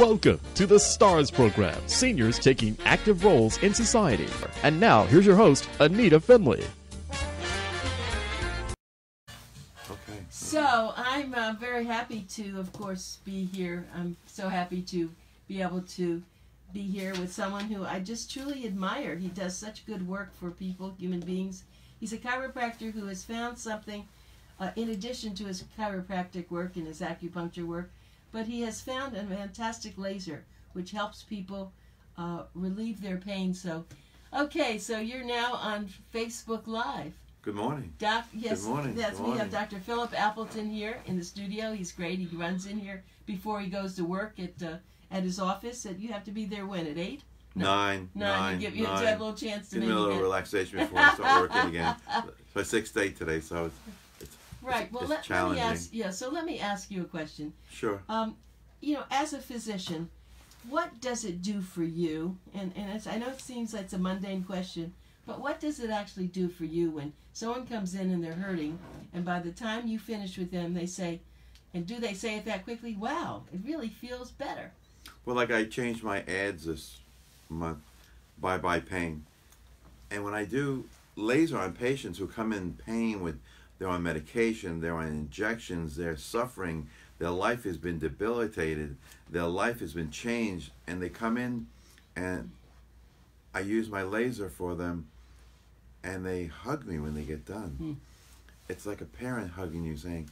Welcome to the STARS program, seniors taking active roles in society. And now, here's your host, Anita Finley. Okay. So I'm uh, very happy to, of course, be here. I'm so happy to be able to be here with someone who I just truly admire. He does such good work for people, human beings. He's a chiropractor who has found something, uh, in addition to his chiropractic work and his acupuncture work, but he has found a fantastic laser which helps people uh, relieve their pain. So, okay, so you're now on Facebook Live. Good morning. Doc, yes, morning, yes, good we have. Dr. Philip Appleton here in the studio. He's great. He runs in here before he goes to work at uh, at his office. And you have to be there when at eight. No. Nine. Nine. Nine. you give you nine. a little chance to Give me a little relaxation before I start working again. So six to eight today, so it's Right. Well, it's let, let me ask. Yeah. So let me ask you a question. sure. Um, you know, as a physician, what does it do for you? And and it's, I know it seems like it's a mundane question, but what does it actually do for you when someone comes in and they're hurting, and by the time you finish with them, they say, and do they say it that quickly? Wow, it really feels better. Well, like I changed my ads this month, bye bye pain, and when I do laser on patients who come in pain with they're on medication, they're on injections, they're suffering, their life has been debilitated, their life has been changed, and they come in and I use my laser for them and they hug me when they get done. Hmm. It's like a parent hugging you saying,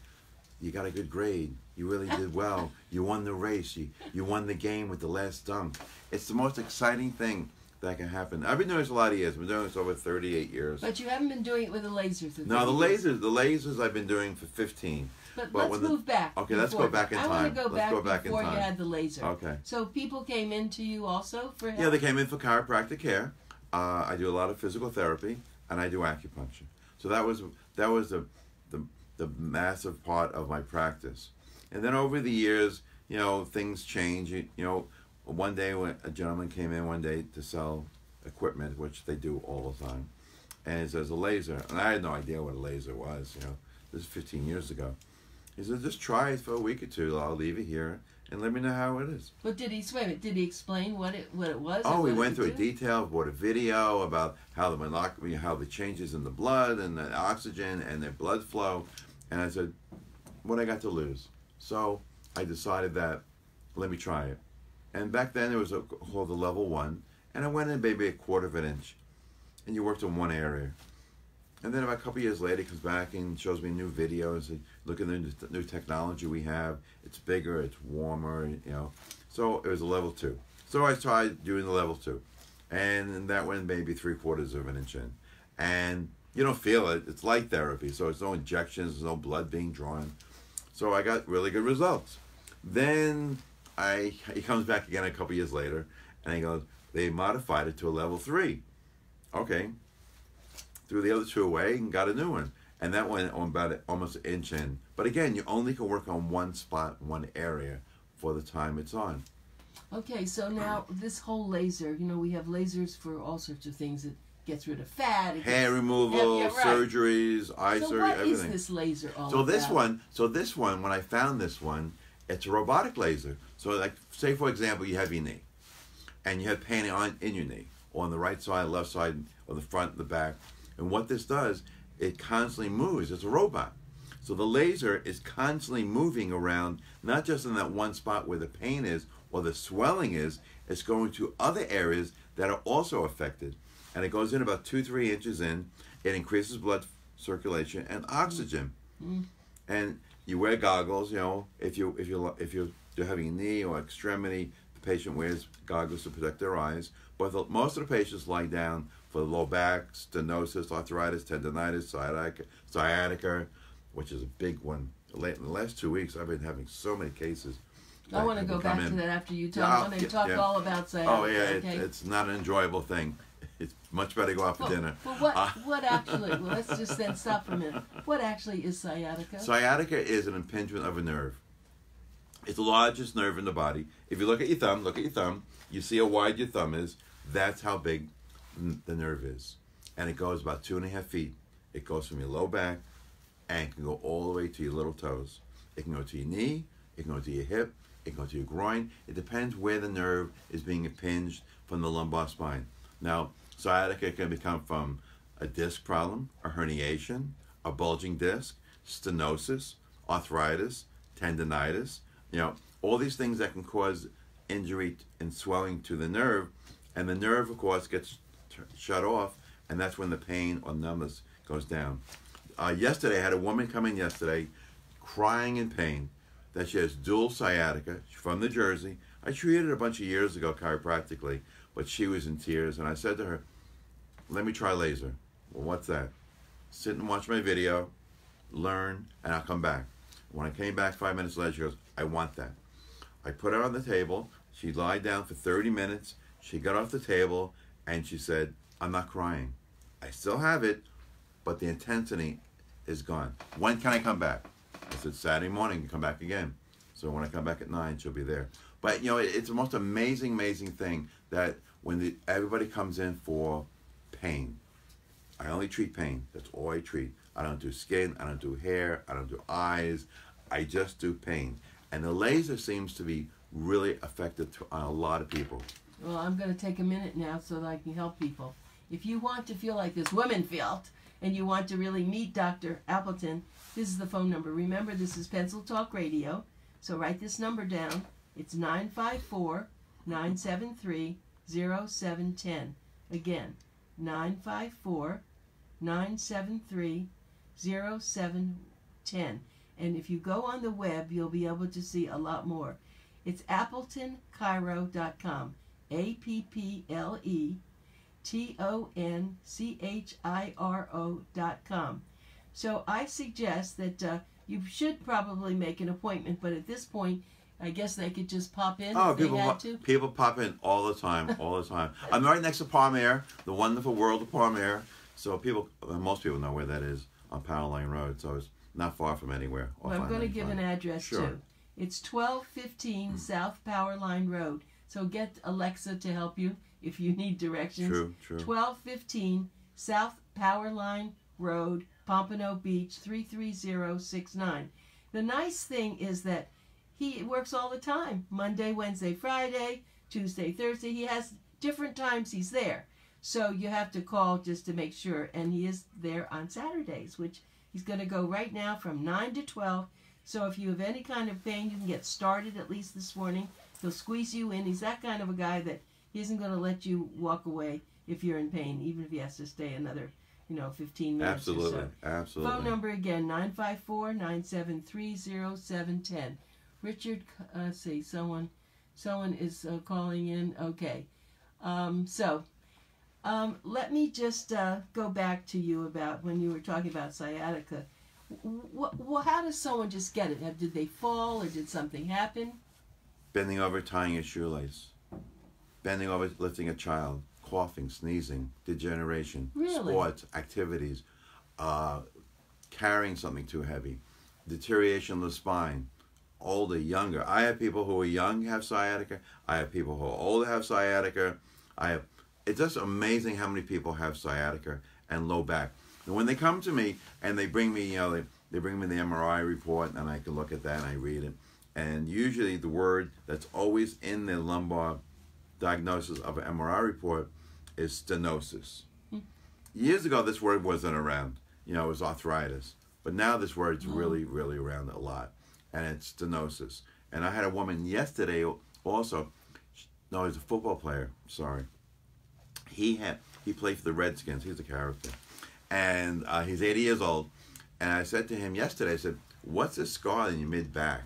You got a good grade. You really did well. You won the race. You, you won the game with the last dunk. It's the most exciting thing that can happen. I've been doing this a lot of years. I've been doing this over 38 years. But you haven't been doing it with the lasers. for No, the lasers, the lasers I've been doing for 15. But, but let's when the- move back. Okay, let's go back in time. I want to go Let's back go back in before you had the laser. Okay. So people came in to you also for help. Yeah, they came in for chiropractic care. Uh, I do a lot of physical therapy, and I do acupuncture. So that was that was the, the the massive part of my practice. And then over the years, you know, things change. You, you know, one day when a gentleman came in one day to sell equipment, which they do all the time, and he says a laser, and I had no idea what a laser was. You know, this is 15 years ago. He said, just try it for a week or two. I'll leave it here and let me know how it is. But did he swim minute, Did he explain what it what it was? Oh, we went through a detail, bought a video about how the monoclonal, how the changes in the blood and the oxygen and the blood flow, and I said, "What I got to lose?" So I decided that let me try it. And back then it was a, called the level one, and I went in maybe a quarter of an inch, and you worked in one area. And then about a couple years later, he comes back and shows me new videos. and Look at the new- technology we have. It's bigger, it's warmer, you know. So it was a level two. So I tried doing the level two, and that went maybe three quarters of an inch in, and you don't feel it. It's light therapy, so it's no injections, no blood being drawn. So I got really good results. Then I he comes back again a couple years later, and he goes, they modified it to a level three. Okay, threw the other two away and got a new one. And that went on about almost an inch in. But again, you only can work on one spot, one area for the time it's on. Okay, so now this whole laser, you know, we have lasers for all sorts of things. It gets rid of fat. Hair removal, Yeah, right. surgeries, eye So surgery, what is everything. this laser all So this about? one, so this one, when I found this one, it's a robotic laser. So like, say for example, you have your knee, and you have pain on in your knee, or on the right side, left side, or the front, the back. And what this does, it constantly moves. It's a robot. So the laser is constantly moving around, not just in that one spot where the pain is or the swelling is. It's going to other areas that are also affected, and it goes in about two, three inches in. It increases blood circulation and oxygen mm. and you wear goggles. You know, if you if you if you you're having a knee or extremity, the patient wears goggles to protect their eyes. But the, most of the patients lie down for low back, stenosis, arthritis, tendonitis, sciatica, sciatica, which is a big one. Late in the last two weeks, I've been having so many cases. I want to go back to that after you talk. Yeah, I want to yeah, talk yeah. all about sciatica. Oh yeah, it, okay? it's not an enjoyable thing. It's much better to go out for well, dinner. well, what Uh, what actually? Well, let's just then stop for a minute. What actually is sciatica? Sciatica is an impingement of a nerve. It's the largest nerve in the body. If you look at your thumb, look at your thumb, you see how wide your thumb is. That's how big the nerve is. And it goes about two and a half feet. It goes from your low back and can go all the way to your little toes. It can go to your knee, It can go to your hip. It can go to your groin. It depends where the nerve is being impinged from the lumbar spine. Now, sciatica can become from a disc problem, a herniation, a bulging disc, stenosis, arthritis, tendonitis. You know, all these things that can cause injury and swelling to the nerve, and the nerve, of course, gets shut off, and that's when the pain or numbness goes down. Uh, yesterday, I had a woman come in yesterday crying in pain that she has dual sciatica. She's from New Jersey. I treated her a bunch of years ago chiropractically, but she was in tears, and I said to her, Let me try laser. Well, what's that? Sit and watch my video, learn, and I'll come back. When I came back five minutes later, she goes, I want that. I put her on the table. She lied down for 30 minutes. She got off the table and she said, I'm not crying. I still have it, but the intensity is gone. When can I come back? I said, Saturday morning, come back again. So when I come back at 9, she'll be there. But, you know, it, it's the most amazing, amazing thing that when the, everybody comes in for pain, I only treat pain. That's all I treat. I don't do skin, I don't do hair, I don't do eyes. I just do pain. And the laser seems to be really effective to, on a lot of people. Well, I'm going to take a minute now so that I can help people. If you want to feel like this woman felt, and you want to really meet Dr. Appleton, this is the phone number. Remember, this is Pencil Talk Radio. So write this number down. It's 954 973 0710. Again, 954 973 0710. And if you go on the web, you'll be able to see a lot more. It's appletonchiro.com. A P P L E T O N C H I R O dot com. So I suggest that uh, you should probably make an appointment, but at this point, I guess they could just pop in Oh, people, had pop, to. people pop in all the time, all the time. I'm right next to Palm Aire, the wonderful world of Palm Aire. So people, uh, most people know where that is on Powerline Road. So it's not far from anywhere. Well, I'm going to give an I-95. address Sure. Too. It's 1215 South Powerline Road. So get Alexa to help you if you need directions. True, true. 1215 South Powerline Road, Pompano Beach 33069. The nice thing is that he works all the time Monday, Wednesday, Friday, Tuesday, Thursday. He has different times he's there. So you have to call just to make sure. And he is there on Saturdays, which he's going to go right now from 9 to 12. So if you have any kind of pain, you can get started at least this morning. He'll squeeze you in. He's that kind of a guy that he isn't going to let you walk away if you're in pain, even if he has to stay another, you know, 15 minutes or Absolutely, so. absolutely. Phone number again, 954-973-0710. Richard, uh, see, someone, someone is uh, calling in. Okay. Um, so, um, let me just uh, go back to you about when you were talking about sciatica. Well, how does someone just get it? Did they fall or did something happen? Bending over, tying a shoelace. Bending over, lifting a child. Coughing, sneezing, degeneration. Really? Sports, activities. Uh, carrying something too heavy. Deterioration of the spine. Older, younger. I have people who are young have sciatica. I have people who are older have sciatica. I have. It's just amazing how many people have sciatica and low back. And when they come to me and they bring me, you know, they, they bring me the MRI report and I can look at that and I read it. And usually the word that's always in the lumbar diagnosis of an MRI report is stenosis. Hmm. Years ago, this word wasn't around. You know, it was arthritis. But now this word's oh. really, really around a lot. And it's stenosis. And I had a woman yesterday also. No, he's a football player. Sorry. He had he played for the Redskins. He's a character, and uh, he's 80 years old. And I said to him yesterday, I said, "What's this scar in your mid back?"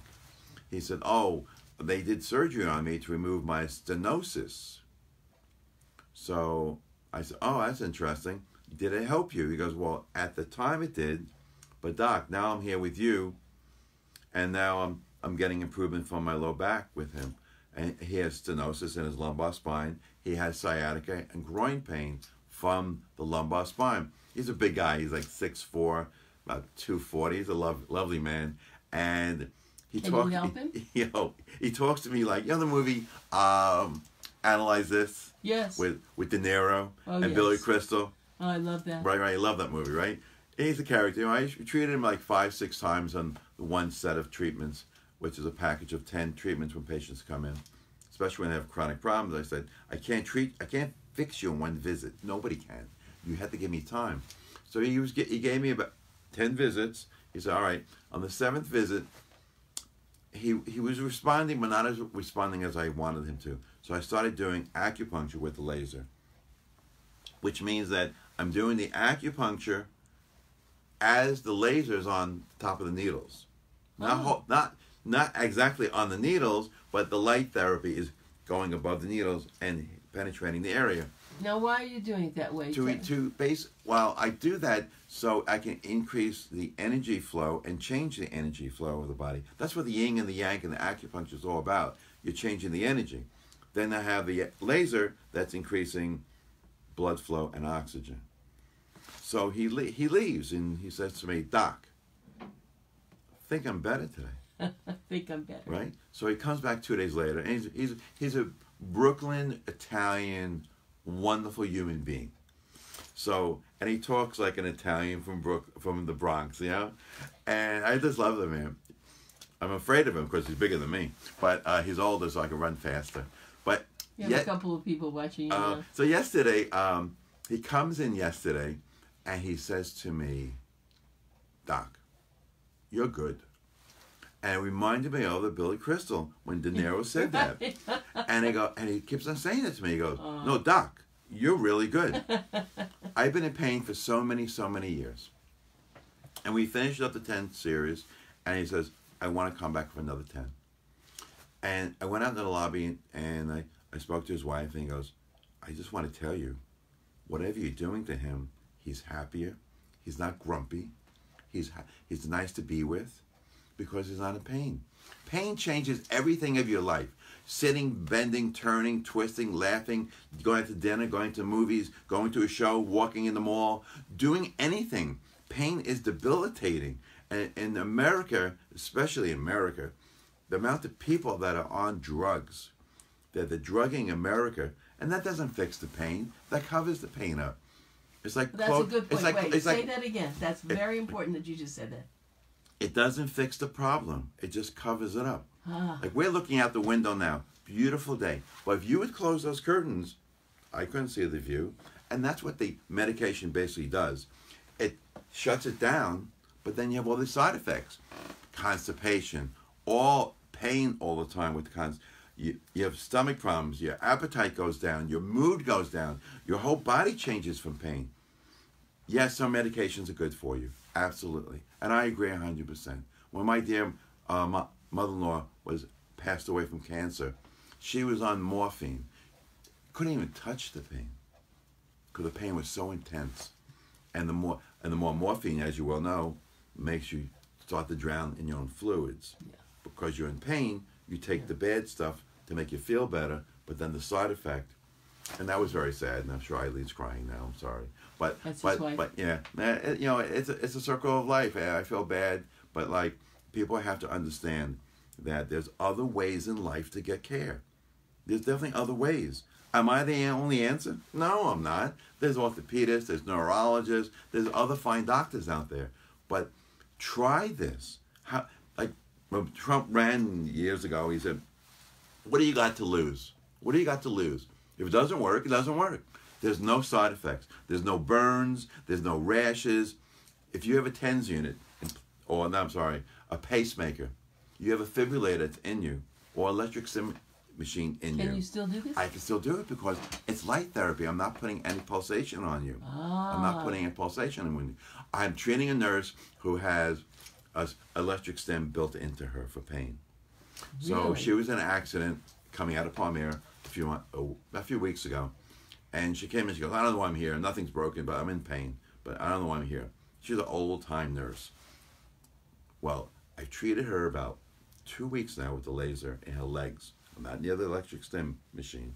He said, "Oh, they did surgery on me to remove my stenosis." So I said, "Oh, that's interesting. Did it help you?" He goes, "Well, at the time it did, but doc, now I'm here with you, and now I'm I'm getting improvement from my low back with him, and he has stenosis in his lumbar spine. He has sciatica and groin pain from the lumbar spine. He's a big guy. He's like 6'4", about two forty. He's a lov- lovely man, and he talks. help him? You know, he talks to me like you know the movie um, Analyze This Yes. with with De Niro Oh, and yes. Billy Crystal. oh, I love that. Right, right. I love that movie, right? He's a character. You know, I treated him like five, six times on one set of treatments which is a package of 10 treatments when patients come in, especially when they have chronic problems. I said, I can't treat, I can't fix you in one visit. Nobody can. You have to give me time. So he was he gave me about 10 visits. He said, all right, on the seventh visit, he, he was responding, but not as responding as I wanted him to. So I started doing acupuncture with the laser, which means that I'm doing the acupuncture as the laser's on top of the needles. Not, Oh. ho- not, not exactly on the needles, but the light therapy is going above the needles and penetrating the area Now, why are you doing it that way? to Ted? to base well i do that so i can increase the energy flow and change the energy flow of the body that's what the yin and the yang and the acupuncture is all about you're changing the energy then i have the laser that's increasing blood flow and oxygen so he le- he leaves and he says to me doc think i'm better today I think I'm better. right? So he comes back two days later, and he's he's he's a Brooklyn Italian, wonderful human being. So and he talks like an Italian from Brook from the Bronx, you know, and I just love the man. I'm afraid of him because he's bigger than me, but uh, he's older, so I can run faster. But You have yet- a couple of people watching you uh, so yesterday, um, he comes in yesterday, and he says to me, "Doc, you're good." And it reminded me of the Billy Crystal when De Niro said that. and he go, and he keeps on saying it to me. He goes, uh. "No, Doc, you're really good. I've been in pain for so many, so many years." And we finished up the ten series, and he says, "I want to come back for another 10. And I went out into the lobby, and I, I spoke to his wife, and he goes, "I just want to tell you, whatever you're doing to him, he's happier. He's not grumpy. He's he's nice to be with." because he's not in pain. Pain changes everything of your life. Sitting, bending, turning, twisting, laughing, going to dinner, going to movies, going to a show, walking in the mall, doing anything. Pain is debilitating. And in America, especially in America, the amount of people that are on drugs, that they're drugging America, and that doesn't fix the pain. That covers the pain up. It's like That's clo- a good point. It's like, Wait, it's say like that again. That's very important that you just said that. it doesn't fix the problem. It just covers it up. Ah. Like we're looking out the window now. Beautiful day. Well, if you would close those curtains, I couldn't see the view. And that's what the medication basically does. It shuts it down, but then you have all these side effects. Constipation, all pain all the time with cons you, you have stomach problems, your appetite goes down, your mood goes down, your whole body changes from pain. Yes, some medications are good for you, absolutely, and I agree hundred percent. When my dear uh, mo- mother-in-law was passed away from cancer, she was on morphine. Couldn't even touch the pain because the pain was so intense, and the more and the more morphine, as you well know, makes you start to drown in your own fluids. Yeah. Because you're in pain, you take the bad stuff to make you feel better, but then the side effect and that was very sad. And I'm sure Eileen's crying now. I'm sorry, but That's but but yeah, eh, it- you know, it's a, it's a circle of life. Eh, I feel bad, but like people have to understand that there's other ways in life to get care. There's definitely other ways. Am I the only answer? No, I'm not. There's orthopedists, there's neurologists, there's other fine doctors out there. But try this. How, like when Trump ran years ago, he said, what do you got to lose? What do you got to lose? If it doesn't work, it doesn't work. There's no side effects. There's no burns. There's no rashes. If you have a TENS unit, or no, I'm sorry, a pacemaker, you have a fibrillator that's in you, or electric stim machine in Can you. you still do this? I can still do it because it's light therapy. I'm not putting any pulsation on you. I'm not Ah. putting any pulsation on you. I'm treating a nurse who has a s- electric stim built into her for pain. So Really? she was in an accident coming out of Palm Aire a few oh, a few weeks ago, and she came in. She goes, "I don't know why I'm here. Nothing's broken, but I'm in pain. But I don't know why I'm here." She's an old time nurse. Well, I treated her about two weeks now with the laser in her legs. I'm not near the electric stim machine,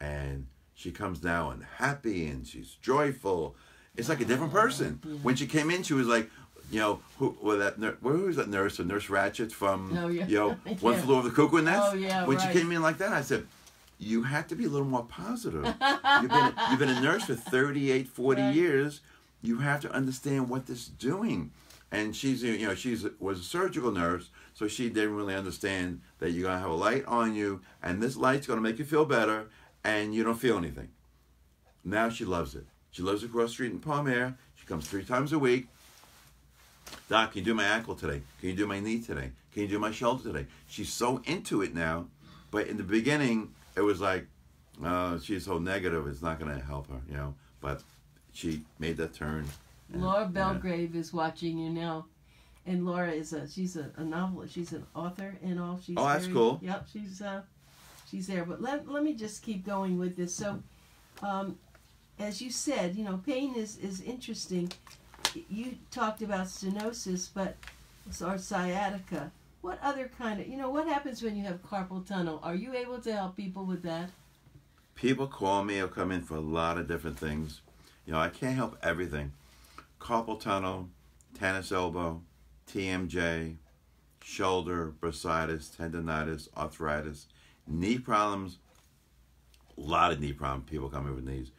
and she comes now and happy and she's joyful. It's like a different ah. person. When she came in, she was like, you know, who well, that was that nurse? A nurse Ratched from Oh, yeah. you know One Yeah. Flew Over the Cuckoo Nest. Oh, yeah, When right. she came in like that, I said. You have to be a little more positive. you've, been, you've been a nurse for 38, 40 Right. years. You have to understand what this is doing. and she's you know she's was a surgical nurse, so she didn't really understand that you're gonna have a light on you, and this light's gonna make you feel better, and you don't feel anything. Now she loves it. She lives across the street in Palm Aire. She comes three times a week. Doc, can you do my ankle today? Can you do my knee today? Can you do my shoulder today? She's so into it now, but in the beginning, it was like, uh, she's so negative, it's not going to help her, you know. But she made that turn. and- Laura yeah. Belgrave is watching you now, and Laura is a she's a, a novelist. She's an author and all. She's Oh, that's very- cool. Yep, she's uh, she's there. But let let me just keep going with this. So, um, as you said, you know, pain is is interesting. You talked about stenosis, but or sciatica. What other kind of you know what happens when you have carpal tunnel? Are you able to help people with that? People call me or come in for a lot of different things. You know, I can't help everything. Carpal tunnel, tennis elbow, TMJ, shoulder, bursitis, tendonitis, arthritis, knee problems. A lot of knee problems. People come in with knees.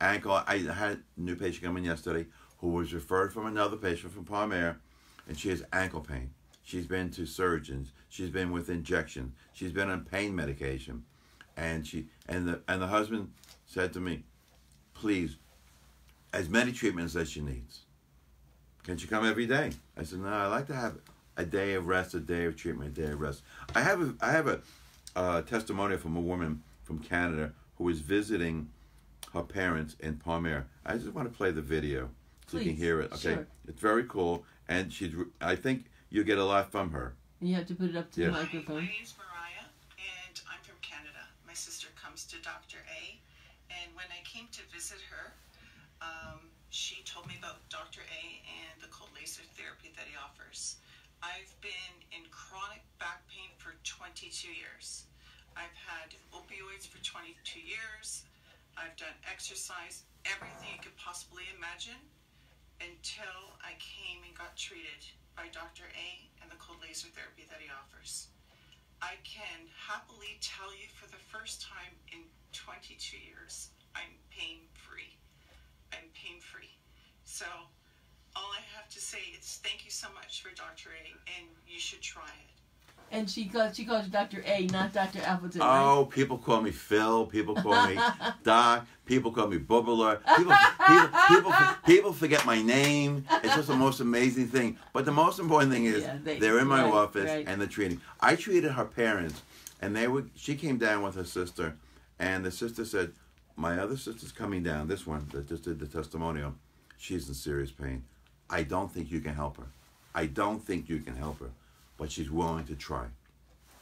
Ankle. I had a new patient come in yesterday who was referred from another patient from Palm Aire, and she has ankle pain. She's been to surgeons. She's been with injections. She's been on pain medication, and she and the and the husband said to me, "Please, as many treatments as she needs. Can she come every day?" I said, "No, I like to have a day of rest, a day of treatment, a day of rest." I have a I have a uh, testimonial from a woman from Canada who was visiting her parents in Palm Aire. I just want to play the video so you can hear it. Okay, sure. it's very cool, and she's. I think you get a lot from her. And you have to put it up to Yeah. the microphone. my name's Mariah, and I'm from Canada. My sister comes to Dr. A, and when I came to visit her, um, she told me about Dr. A and the cold laser therapy that he offers. I've been in chronic back pain for 22 years. I've had opioids for 22 years. I've done exercise, everything you could possibly imagine, until I came and got treated by Dr. A and the cold laser therapy that he offers. I can happily tell you for the first time in 22 years, I'm pain free. I'm pain free. So, all I have to say is thank you so much for Dr. A, and you should try it. And she calls she calls you Dr. A, not Dr. Appleton. right? Oh, people call me Phil. People call me Doc. People call me Bubbler. People, people, people, people forget my name. It's just the most amazing thing. But the most important thing is Yeah, they, are in my right, office right. and they're treating. I treated her parents, and they were. She came down with her sister, and the sister said, "My other sister's coming down. This one that just did the testimonial. She's in serious pain. I don't think you can help her. I don't think you can help her, but she's willing to try."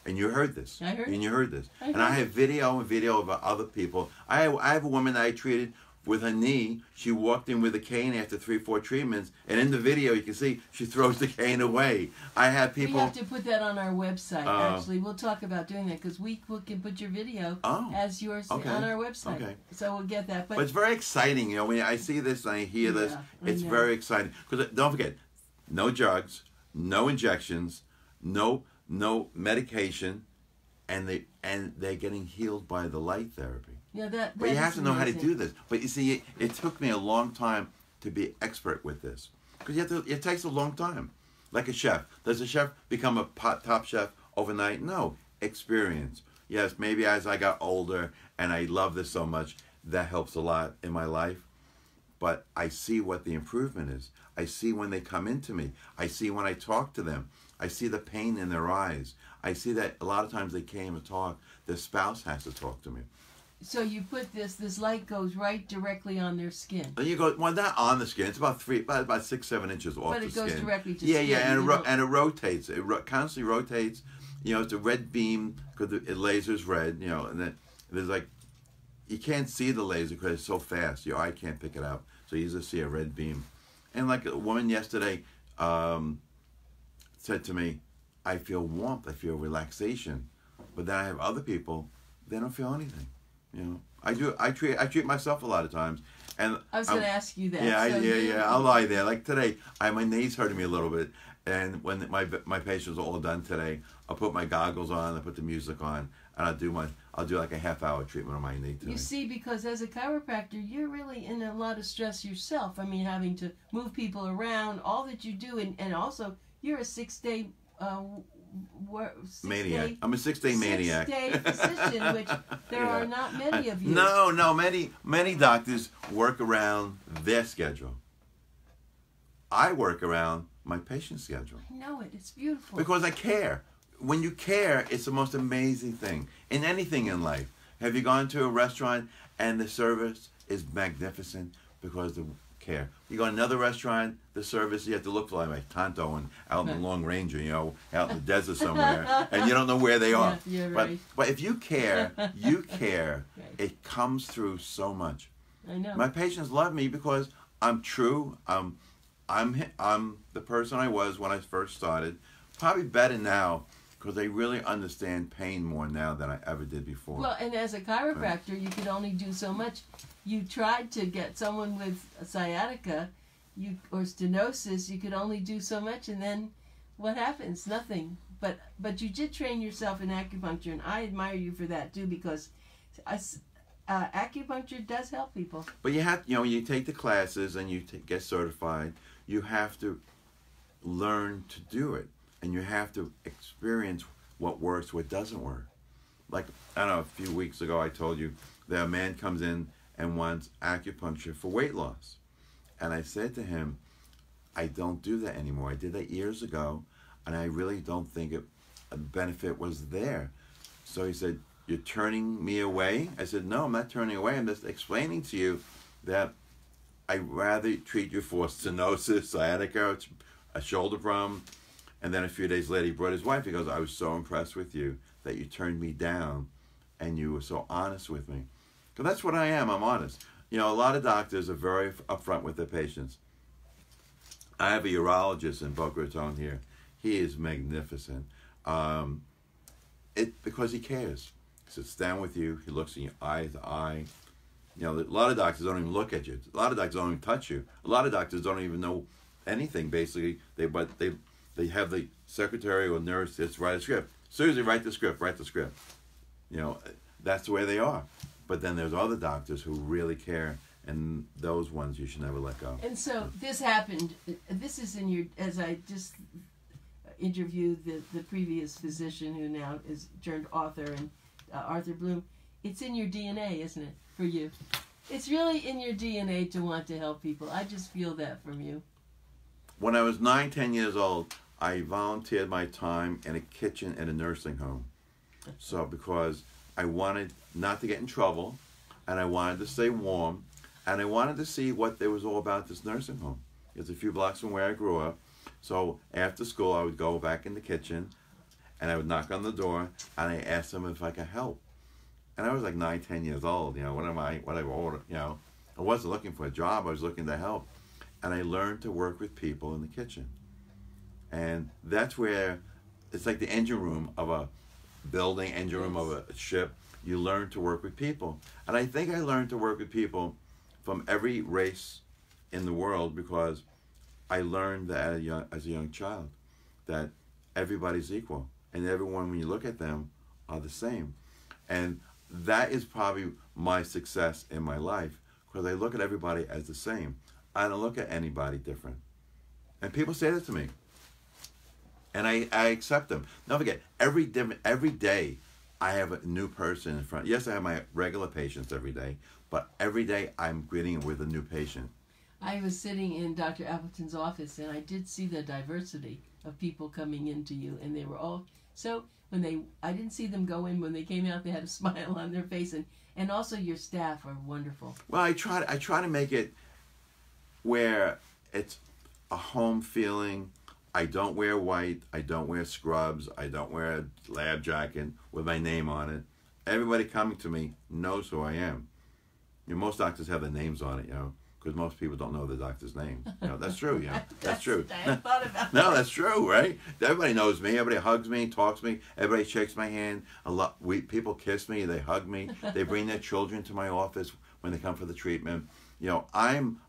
And you heard this. I heard And you heard this. I and I have video and video of other people. I have, I have a woman that I treated with her knee. She walked in with a cane after three, four treatments, and in the video you can see she throws the cane away. I have we people. have to put that on our website. Uh, actually, we'll talk about doing that because we, we can put your video Oh, as yours okay, on our website. okay. So we'll get that. But, But it's very exciting, you know. When I see this and I hear this, Yeah, I it's know. very exciting. Because don't forget, no drugs, no injections, no no medication, and they and they're getting healed by the light therapy. yeah, that. But you have to know how to do this. But you see, it, it took me a long time to be expert with this because you have to. It takes a long time, like a chef. Does a chef become a pot, top chef overnight? No, experience. Yes, maybe as I got older and I love this so much, that helps a lot in my life. But I see what the improvement is. I see when they come into me. I see when I talk to them. I see the pain in their eyes. I see that a lot of times they came and talk. Their spouse has to talk to me. So you put this. This light goes right directly on their skin. Then you go well, not on the skin. It's about three, about, about six, seven inches off But it goes skin. directly to yeah, skin, yeah, and it, ro- and it rotates. It ro- constantly rotates. You know, it's a red beam because the it laser's red. You know, and then there's like you can't see the laser because it's so fast. Your eye can't pick it up, so you just see a red beam. And like a woman yesterday um, said to me, "I feel warmth. I feel relaxation," but then I have other people they don't feel anything. You know, I do. I treat. I treat myself a lot of times, and I was going to ask you that. yeah, I, So yeah, yeah. I'll lie there. Like today, I my knees hurting me a little bit, And when my my patients are all done today, I'll put my goggles on, I put the music on, and I'll do my I'll do like a half hour treatment on my knee today. You see, because as a chiropractor, you're really in a lot of stress yourself. I mean, having to move people around, all that you do, and, and also you're a six day uh, wor- six maniac. Day, I'm a six day maniac. Six day physician, which there are not many of you. No, no, many many doctors work around their schedule. I work around my patient's schedule I know it. It's beautiful. because I care. When you care, it's the most amazing thing in anything in life. Have you gone to a restaurant and the service is magnificent because the care? You go to another restaurant, the service you have to look for like Tonto and out in the Lone Ranger, you know, out in the desert somewhere, and you don't know where they are. Yeah, but right. but if you care, you care. Right. It comes through so much. I know. My patients love me because I'm true. I'm, I'm, I'm the person I was when I first started. Probably better now because they really understand pain more now than I ever did before. Well, and as a chiropractor, you could only do so much. You tried to get someone with sciatica, you or stenosis. You could only do so much, and then what happens? Nothing. But but you did train yourself in acupuncture, and I admire you for that too, because I uh, acupuncture does help people. But you have, you know, you take the classes and you get certified. You have to learn to do it, and you have to experience what works, what doesn't work. Like I don't know, a few weeks ago, I told you that a man comes in and wants acupuncture for weight loss, and I said to him, "I don't do that anymore. I did that years ago, and I really don't think it a benefit was there." So he said, You're turning me away? I said, No, I'm not turning away. I'm just explaining to you that I'd rather treat you for stenosis, sciatica, a shoulder problem. And then a few days later, he brought his wife. He goes, I was so impressed with you that you turned me down and you were so honest with me. Because that's what I am. I'm honest. You know, a lot of doctors are very upfront with their patients. I have a urologist in Boca Raton here. He is magnificent. Um, it because he cares. He sits down with you. He looks in your eye to eye. You know, a lot of doctors don't even look at you. A lot of doctors don't even touch you. A lot of doctors don't even know anything. Basically, they but they they have the secretary or nurse just write a script. Susie, write the script. Write the script. You know, that's the way they are. But then there's other doctors who really care, and those ones you should never let go. And so this happened. This is in your as I just interviewed the the previous physician who now is turned author and uh, Arthur Bloom. It's in your DNA, isn't it, for you? It's really in your DNA to want to help people. I just feel that from you. When I was nine, ten years old, I volunteered my time in a kitchen in a nursing home. So because I wanted not to get in trouble, and I wanted to stay warm, and I wanted to see what there was all about this nursing home. It's a few blocks from where I grew up. So after school, I would go back in the kitchen, and I would knock on the door, and I asked them if I could help. And I was like nine, ten years old. You know, what am I? What I order? You know, I wasn't looking for a job. I was looking to help, and I learned to work with people in the kitchen. And that's where it's like the engine room of a building, engine room of a ship. You learn to work with people, and I think I learned to work with people from every race in the world because I learned that as a young, as a young child that everybody's equal and everyone when you look at them are the same. And that is probably my success in my life because I look at everybody as the same. I don't look at anybody different. And people say that to me and I, I accept them don't forget every different every day I have a new person in front yes I have my regular patients every day but every day I'm greeting with a new patient I was sitting in Dr. Appleton's office and I did see the diversity of people coming into you and they were all so when they I didn't see them go in when they came out they had a smile on their face and and also your staff are wonderful. Well, I try. To, I try to make it where it's a home feeling. I don't wear white. I don't wear scrubs. I don't wear a lab jacket with my name on it. Everybody coming to me knows who I am. You know, most doctors have their names on it, you know, because most people don't know the doctor's name. You know, that's true. You know, that's true. I hadn't thought about No, that. that's true, right? Everybody knows me. Everybody hugs me, talks to me. Everybody shakes my hand. A lot. We people kiss me. They hug me. They bring their children to my office when they come for the treatment. You know, I'm.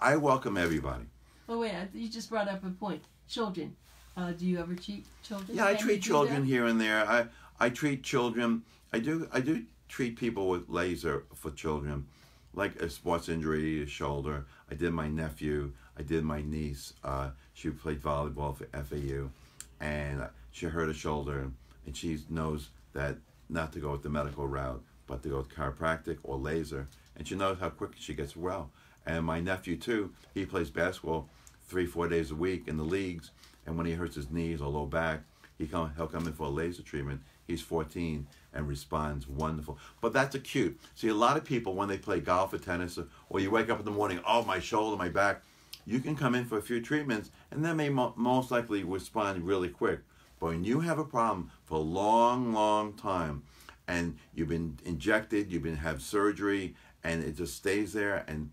I welcome everybody. Oh wait, you just brought up a point. Children. Uh, do you ever treat children? Yeah, I treat children here and there. I I treat children. I do I do treat people with laser for children, like a sports injury, a shoulder. I did my nephew. I did my niece. Uh, she played volleyball for FAU, and she hurt her shoulder, and she knows that not to go with the medical route, but to go with chiropractic or laser, and she knows how quick she gets well. And my nephew too. He plays basketball three four days a week in the leagues, and when he hurts his knees or low back, he come he'll come in for a laser treatment. He's 14 and responds wonderful. But that's acute. See, a lot of people when they play golf or tennis, or, or you wake up in the morning, oh my shoulder, my back, you can come in for a few treatments, and that may mo- most likely respond really quick. But when you have a problem for a long, long time, and you've been injected, you've been have surgery, and it just stays there, and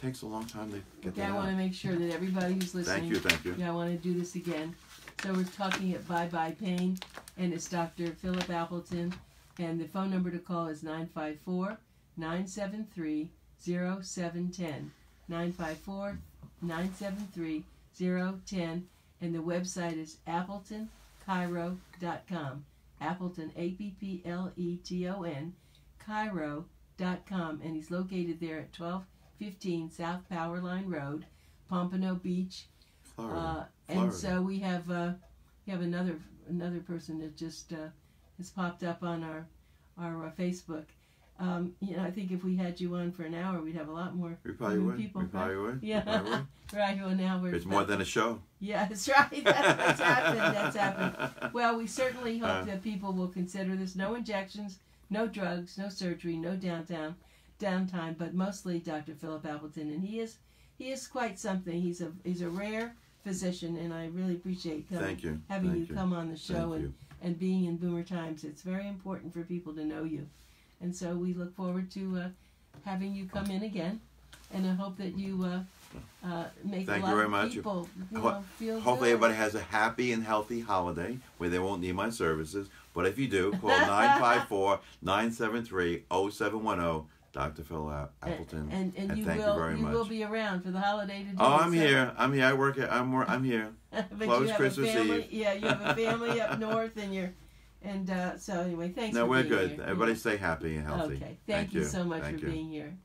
takes a long time to get Okay, that I want to out. make sure that everybody who's listening. Thank you, thank you. Yeah, I want to do this again. So we're talking at Bye Bye Pain, and it's Dr. Philip Appleton, and the phone number to call is 954 973 0710. 954 973 010, and the website is appletonchiro.com. Appleton, A P P L E T O N, Chiro.com, and he's located there at 1215 South Powerline Road, Pompano Beach, Florida. uh, Florida. and so we have uh, we have another another person that just uh, has popped up on our our uh, Facebook. Um, you know, I think if we had you on for an hour, we'd have a lot more. we probably would. people, we probably would. Yeah, probably would. right. Well, now we're It's more than a show. yeah, that's right. That's what's happened. That's happened. Well, we certainly hope Uh. that people will consider this. No injections, no drugs, no surgery, no downtown downtime, but mostly Dr. Philip Appleton, and he is he is quite something. He's a he's a rare physician, and I really appreciate coming, Thank you. having Thank you come on the show Thank and, you. and being in Boomer Times. It's very important for people to know you, and so we look forward to uh, having you come in again, and I hope that you. Uh, uh, make Thank a you lot very of much. people you know, feel Hopefully, good. everybody has a happy and healthy holiday where they won't need my services. But if you do, call 954 973 0710 Dr. Phil Appleton. And and, And you thank you will very much. will be around for the holiday to do oh, I'm so- here. I'm here. I work at, I'm, I'm here. Close you Christmas Eve. Yeah, you have a family up north, and you're, and uh, so anyway, thanks. No, we're good. here. Everybody stay happy and healthy. Okay, thank, you so much Thank for you. being here.